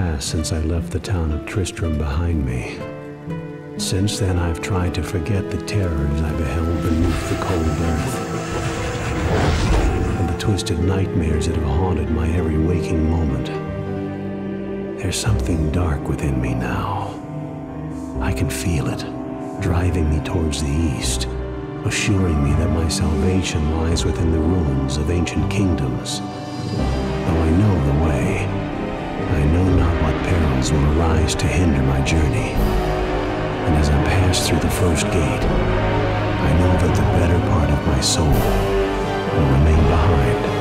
Passed since I left the town of Tristram behind me. Since then, I've tried to forget the terrors I beheld beneath the cold earth, and the twisted nightmares that have haunted my every waking moment. There's something dark within me now. I can feel it, driving me towards the east, assuring me that my salvation lies within the ruins of ancient kingdoms. Though I know the will arise to hinder my journey. And as I pass through the first gate, I know that the better part of my soul will remain behind.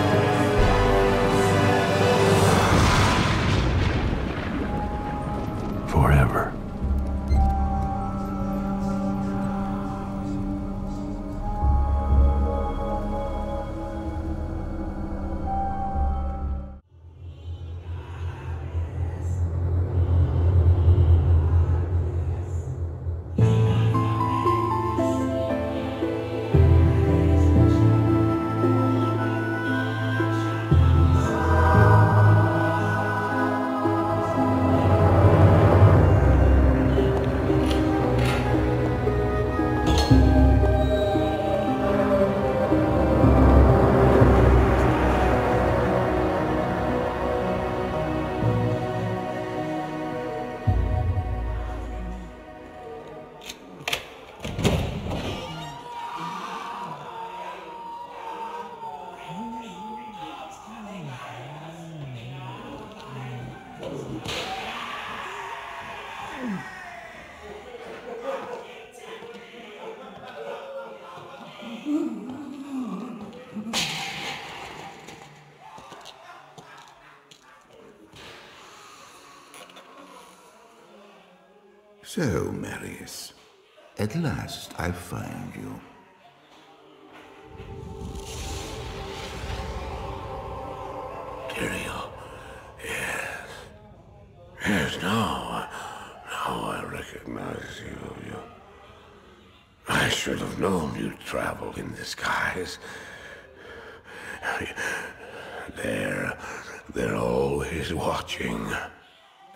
So, Marius, at last I find you. Tyrael. Yes. Yes, now, now I recognize you. you. I should have known you'd travel in disguise. They're, they're always watching.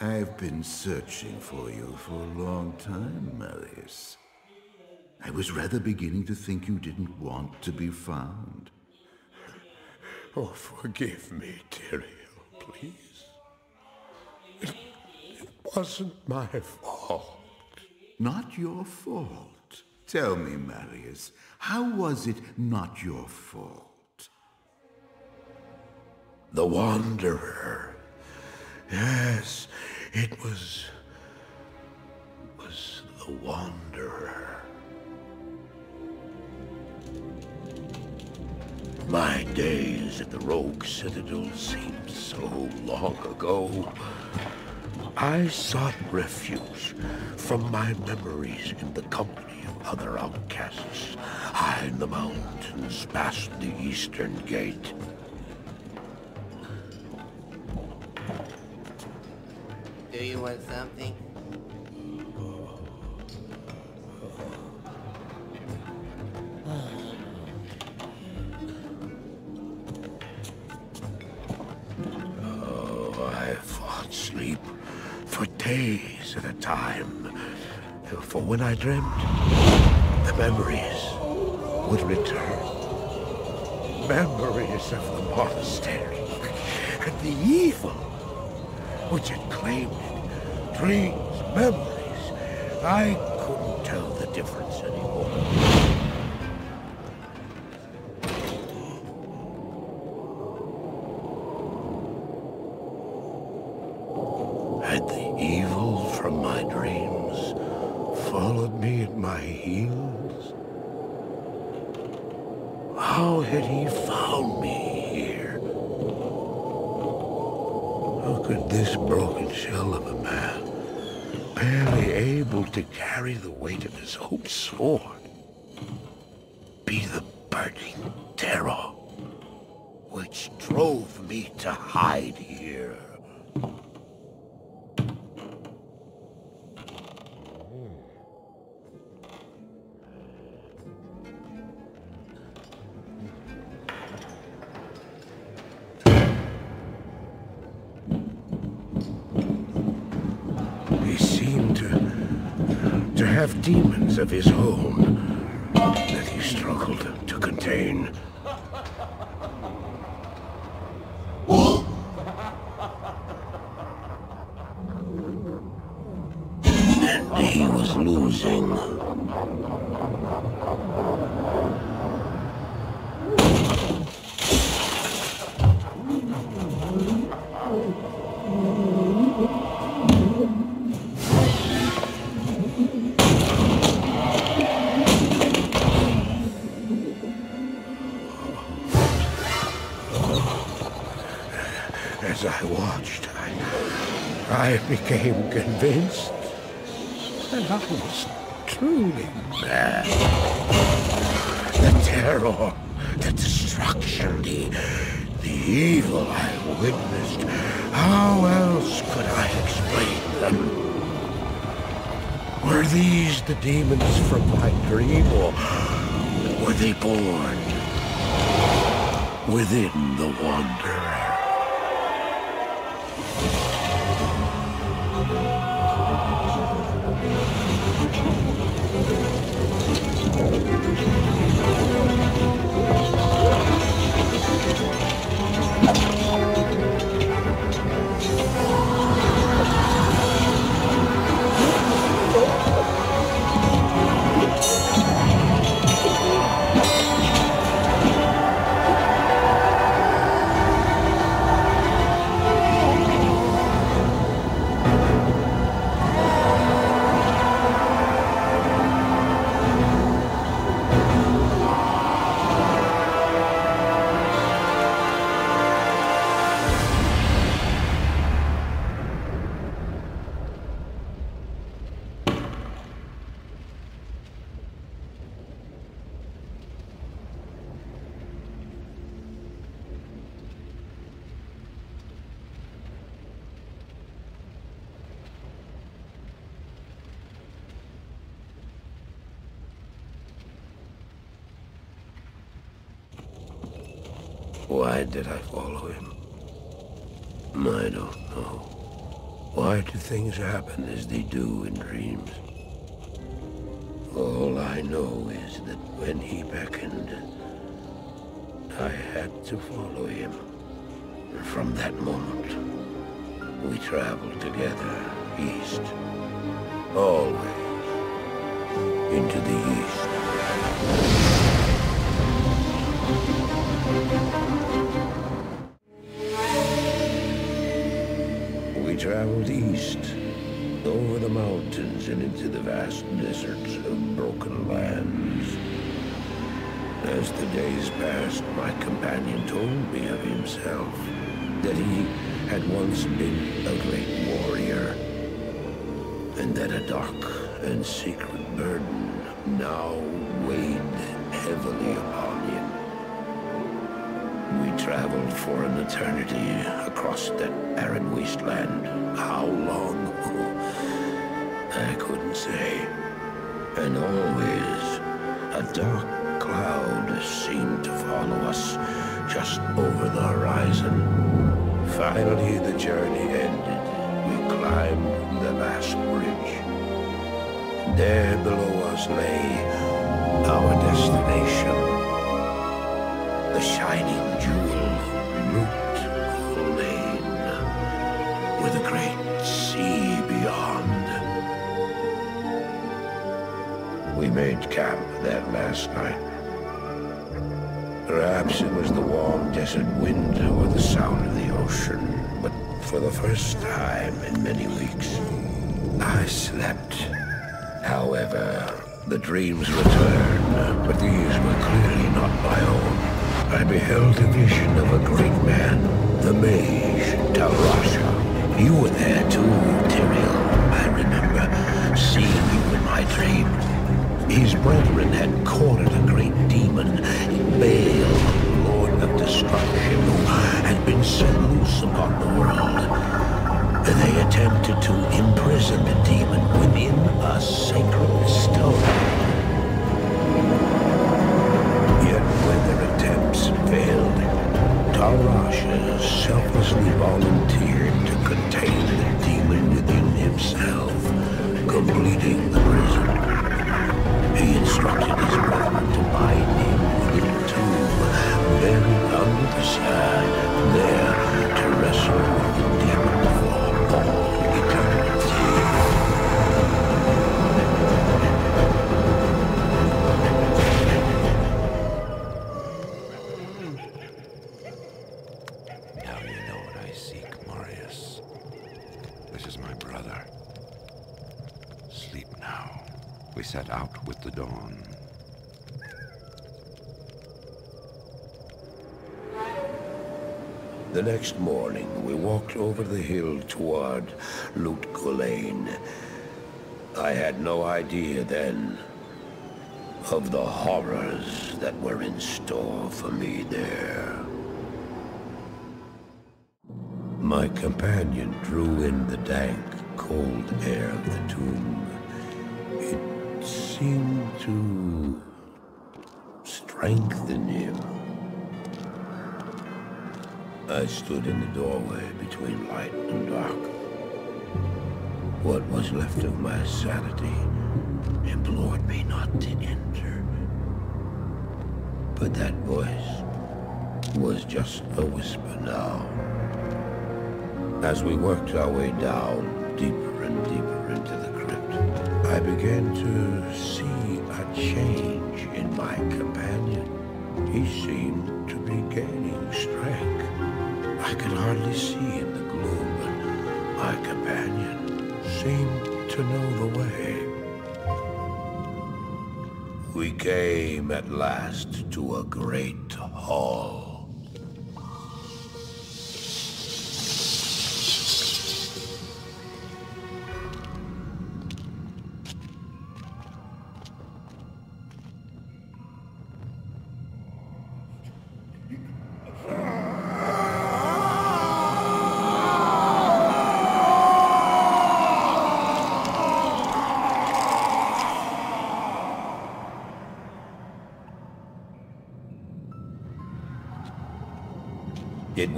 I've been searching for you for a long time, Marius. I was rather beginning to think you didn't want to be found. Oh, forgive me, Tyrael, please. It, it wasn't my fault. Not your fault. Tell me, Marius, how was it not your fault? The Wanderer. Yes, it was... was the Wanderer. My days at the Rogue Citadel seemed so long ago. I sought refuge from my memories in the company of other outcasts, high in the mountains past the Eastern Gate. You want something? Oh, I fought sleep for days at a time. For when I dreamt, the memories would return. Memories of the monastery and the evil which had claimed. Dreams, memories. I couldn't tell the difference anymore. Had the evil from my dreams followed me at my heels? How had he found me here? How could this broken shell of a man, barely able to carry the weight of his own sword, have demons of his own that he struggled to contain. I, became convinced that I was truly mad. The terror, the destruction, the, the evil I witnessed. How else could I explain them? Were these the demons from my dream, or were they born within the Wanderer? Did I follow him? I don't know. Why do things happen as they do in dreams? All I know is that when he beckoned, I had to follow him. And from that moment, we traveled together east. Always into the east. Traveled east, over the mountains and into the vast deserts of broken lands. As the days passed, my companion told me of himself, that he had once been a great warrior, and that a dark and secret burden now weighed heavily upon. We traveled for an eternity across that arid wasteland. How long? I couldn't say. And always, a dark cloud seemed to follow us just over the horizon. Finally, the journey ended. We climbed the last bridge. There below us lay our destination. The shining jewel, Lut Gholein, with a great sea beyond. We made camp that last night. Perhaps it was the warm desert wind or the sound of the ocean, but for the first time in many weeks, I slept. However, the dreams returned, but these were clearly not my own. I beheld a vision of a great man, the mage, Tal Rasha. You were there too, Tyrael. I remember seeing you in my dream. His brethren had cornered a great demon, Baal, Lord of Destruction, who had been set loose upon the world. They attempted to imprison the demon within a sacred stone. Tal Rasha selflessly volunteered Next morning, we walked over the hill toward Lut Gholein. I had no idea then of the horrors that were in store for me there. My companion drew in the dank, cold air of the tomb. It seemed to strengthen him. I stood in the doorway between light and dark. What was left of my sanity implored me not to enter. But that voice was just a whisper now. As we worked our way down, deeper and deeper into the crypt, I began to see a change in my companion. He seemed to be gaining strength. I could hardly see in the gloom, but my companion seemed to know the way. We came at last to a great hall.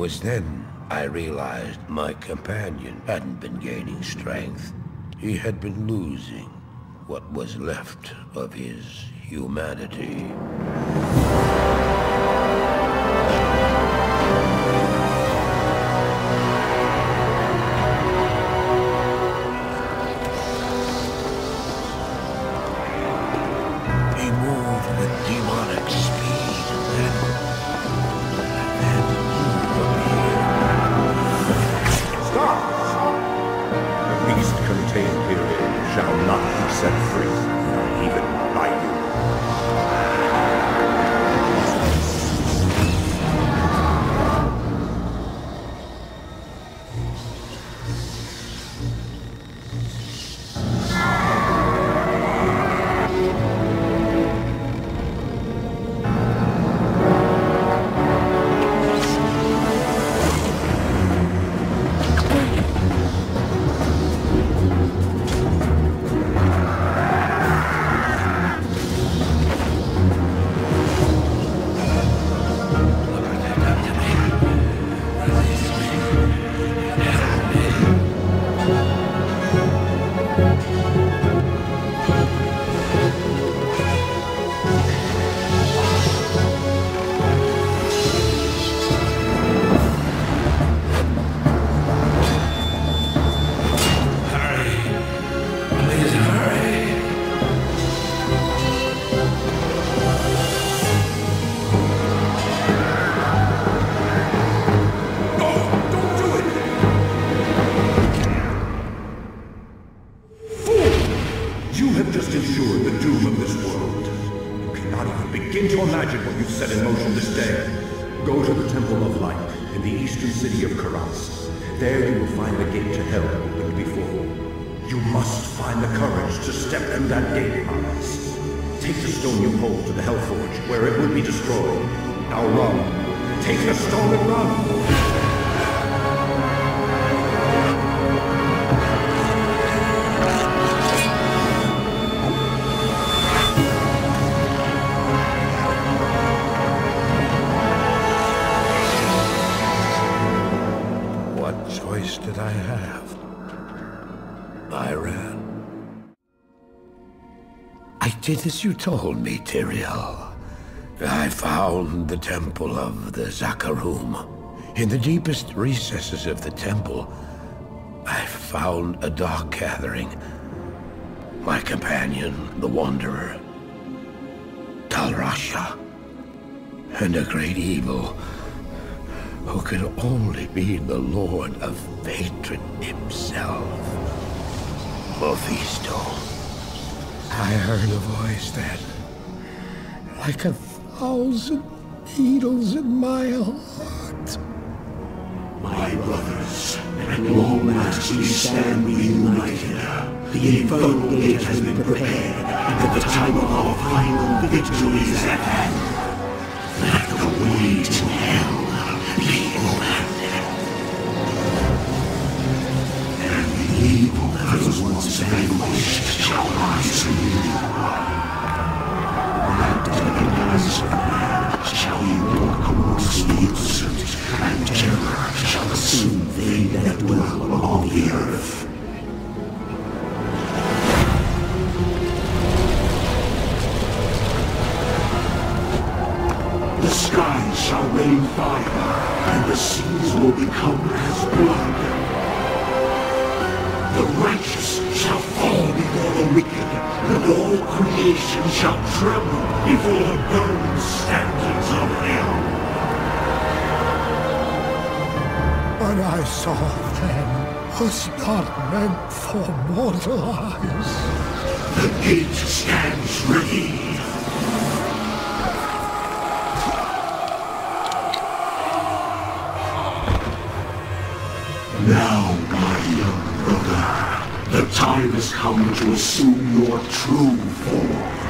Was then I realized my companion hadn't been gaining strength. He had been losing what was left of his humanity. Go to the Temple of Light in the eastern city of Kurast. There you will find the gate to hell opened before you. Must find the courage to step through that gate, Marius. Take the stone you hold to the Hellforge, where it will be destroyed. Now run. Take the stone and run. Did as you told me, Tyrael. I found the temple of the Zakarum. In the deepest recesses of the temple, I found a dark gathering. My companion, the Wanderer, Tal Rasha, and a great evil who could only be the Lord of Hatred himself, Mephisto. I heard a voice that, like a thousand needles in my heart. My brothers, at long last we stand reunited. The infernal gate has been prepared, and the time of our final victory is at hand. Let the way to hell evil once vanquished shall rise anew. Wrapped in a ransom shall we walk amongst the innocent, and terror shall assume they that dwell on the earth. The skies shall rain fire, and the seas will become as blood. Wicked, and all creation shall tremble before the burning standards of hell. What I saw then was not meant for mortal eyes. The gate stands ready. The time has come to assume your true form.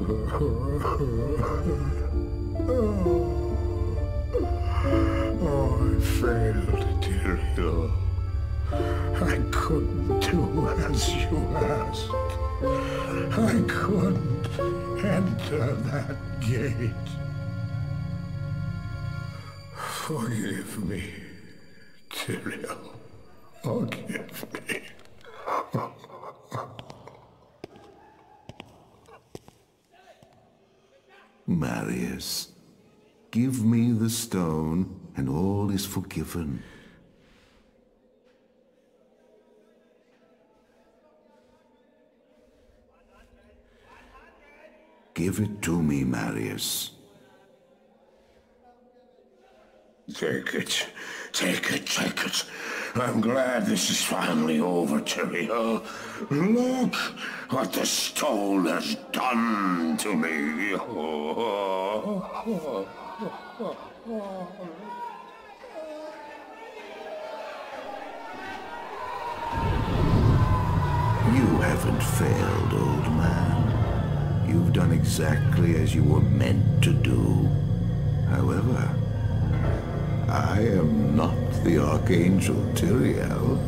Oh, I failed, dear Tyrael. I couldn't do as you asked. I couldn't enter that gate. Forgive me, Tyrael. Forgive me. Marius, give me the stone, and all is forgiven. Give it to me, Marius. Take it. Take it, take it. I'm glad this is finally over, Tyrael. Uh, look what the stone has done to me. You haven't failed, old man. You've done exactly as you were meant to do. However, I am not the Archangel Tyrael.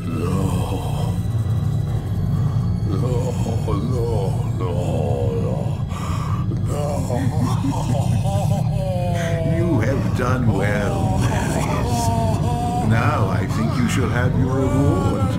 No. No, no, no, no. You have done well, Marius. Now I think you shall have your reward.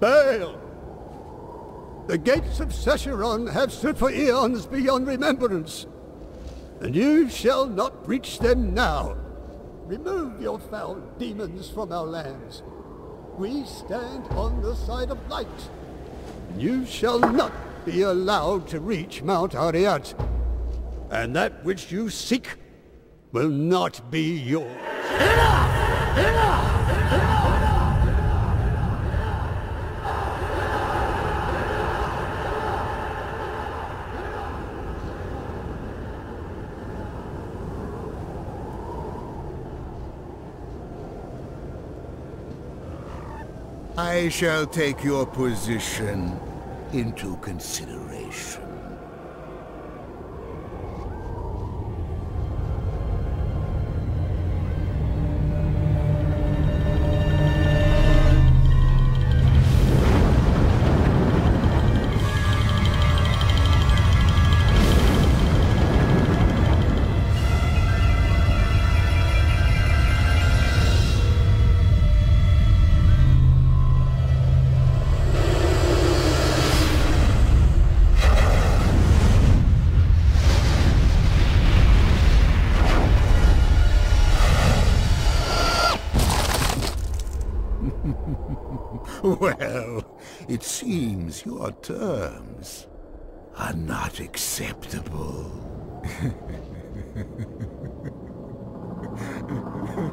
Baal! The gates of Sescheron have stood for eons beyond remembrance, and you shall not breach them now. Remove your foul demons from our lands. We stand on the side of light. You shall not be allowed to reach Mount Arreat, and that which you seek will not be yours. Enough! Enough! I shall take your position into consideration. Well, it seems your terms are not acceptable.